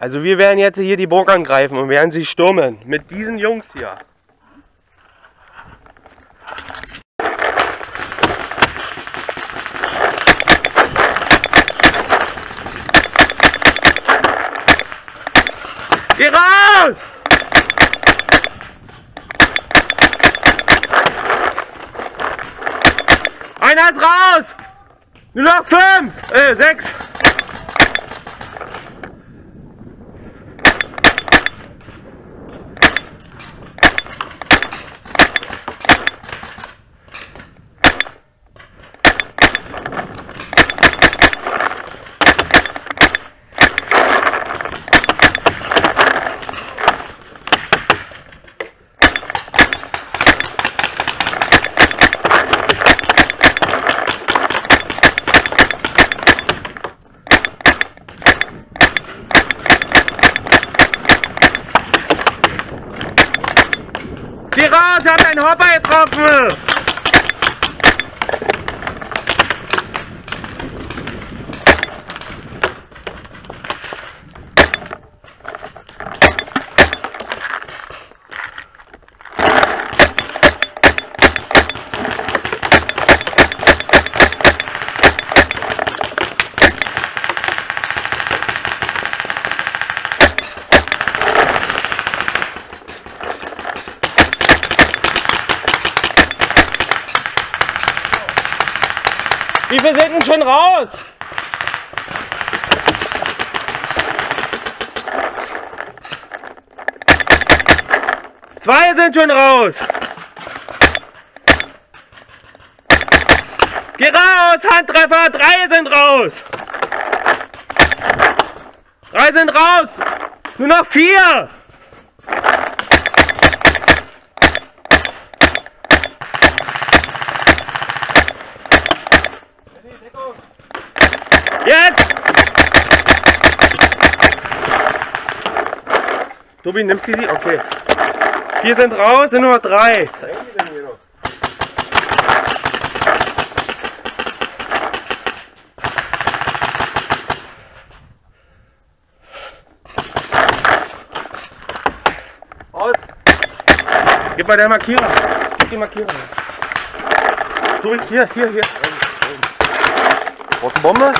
Also wir werden jetzt hier die Burg angreifen und werden sie stürmen. Mit diesen Jungs hier. Geh raus! Einer ist raus! Nur noch fünf! Äh, sechs! Ich hab deinen Hopper getroffen! Wie viele sind denn schon raus? Zwei sind schon raus. Geh raus, Handtreffer, drei sind raus. Drei sind raus. Nur noch vier. Jetzt! Tobi, nimmst du die? Okay. Vier sind raus, sind nur noch drei. Aus! Gib mal der Markierer. Gib die Markierer. Tobi, hier, hier, hier. Brauchst du Bombe?